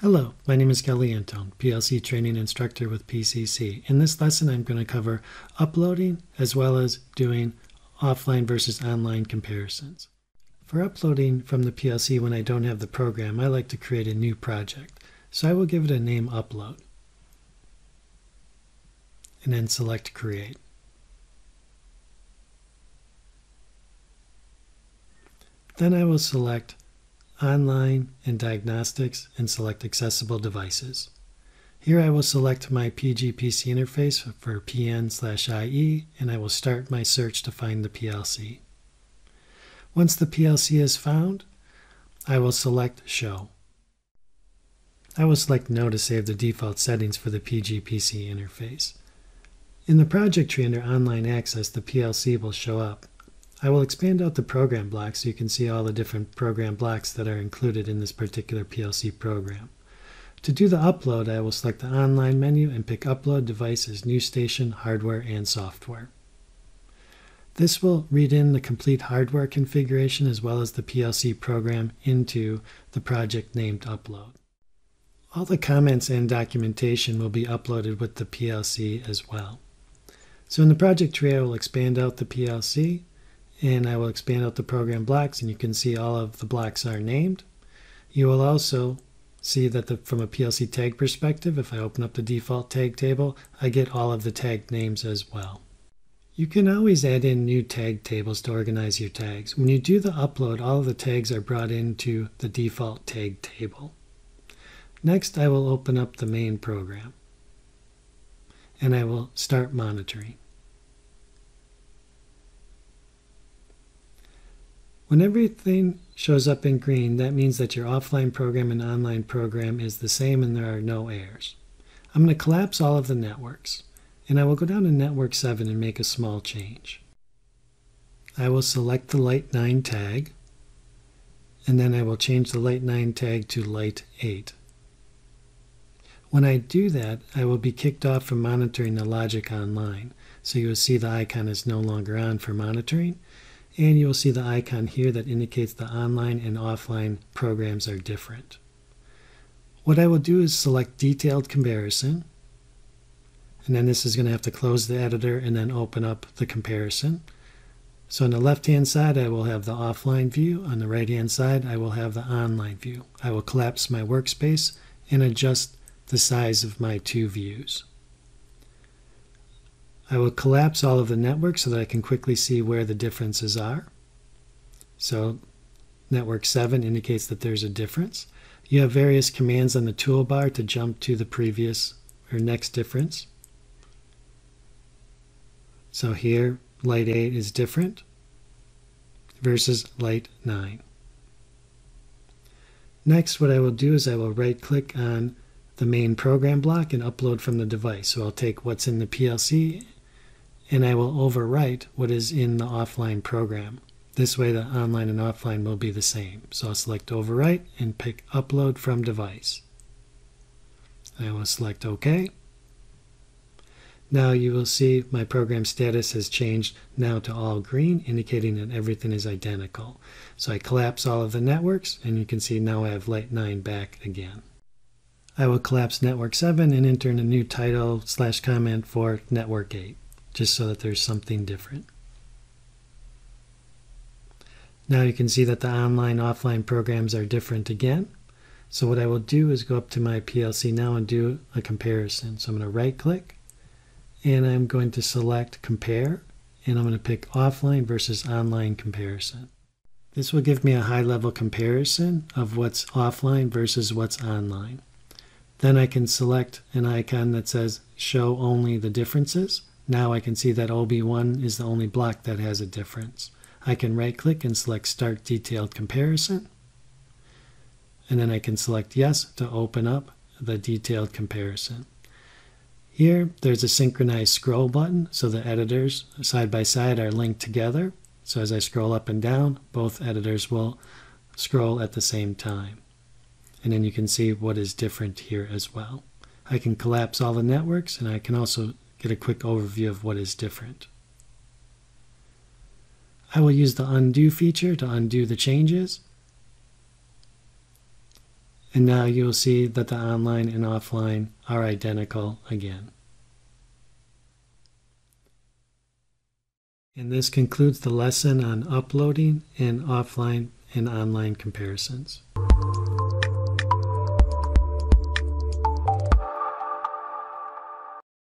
Hello, my name is Kelly Antone, PLC training instructor with PCC. In this lesson, I'm going to cover uploading as well as doing offline versus online comparisons. For uploading from the PLC when I don't have the program, I like to create a new project. So I will give it a name upload and then select create. Then I will select Online and Diagnostics and select Accessible Devices. Here I will select my PGPC interface for PN slash IE and I will start my search to find the PLC. Once the PLC is found, I will select Show. I will select No to save the default settings for the PGPC interface. In the project tree under Online Access, the PLC will show up. I will expand out the program blocks so you can see all the different program blocks that are included in this particular PLC program. To do the upload, I will select the online menu and pick Upload Devices, New Station, Hardware, and Software. This will read in the complete hardware configuration as well as the PLC program into the project named Upload. All the comments and documentation will be uploaded with the PLC as well. So in the project tree, I will expand out the PLC and I will expand out the program blocks and you can see all of the blocks are named. You will also see that the, from a PLC tag perspective, if I open up the default tag table, I get all of the tag names as well. You can always add in new tag tables to organize your tags. When you do the upload, all of the tags are brought into the default tag table. Next, I will open up the main program and I will start monitoring. When everything shows up in green, that means that your offline program and online program is the same and there are no errors. I'm going to collapse all of the networks, and I will go down to Network 7 and make a small change. I will select the Light 9 tag, and then I will change the Light 9 tag to Light 8. When I do that, I will be kicked off from monitoring the logic online. So you will see the icon is no longer on for monitoring, and you will see the icon here that indicates the online and offline programs are different. What I will do is select detailed comparison and then this is going to have to close the editor and then open up the comparison. So on the left hand side I will have the offline view, on the right hand side I will have the online view. I will collapse my workspace and adjust the size of my two views. I will collapse all of the networks so that I can quickly see where the differences are. So network 7 indicates that there's a difference. You have various commands on the toolbar to jump to the previous or next difference. So here, light 8 is different versus light 9. Next, what I will do is I will right click on the main program block and upload from the device. So I'll take what's in the PLC and I will overwrite what is in the offline program. This way the online and offline will be the same. So I'll select overwrite and pick upload from device. I will select OK. Now you will see my program status has changed now to all green, indicating that everything is identical. So I collapse all of the networks, and you can see now I have Light 9 back again. I will collapse Network 7 and enter in a new title slash comment for Network 8 just so that there's something different. Now you can see that the online offline programs are different again. So what I will do is go up to my PLC now and do a comparison. So I'm going to right click and I'm going to select compare and I'm going to pick offline versus online comparison. This will give me a high level comparison of what's offline versus what's online. Then I can select an icon that says show only the differences now I can see that OB1 is the only block that has a difference. I can right click and select Start Detailed Comparison. And then I can select Yes to open up the detailed comparison. Here, there's a synchronized scroll button, so the editors side by side are linked together. So as I scroll up and down, both editors will scroll at the same time. And then you can see what is different here as well. I can collapse all the networks, and I can also get a quick overview of what is different. I will use the undo feature to undo the changes. And now you'll see that the online and offline are identical again. And this concludes the lesson on uploading and offline and online comparisons.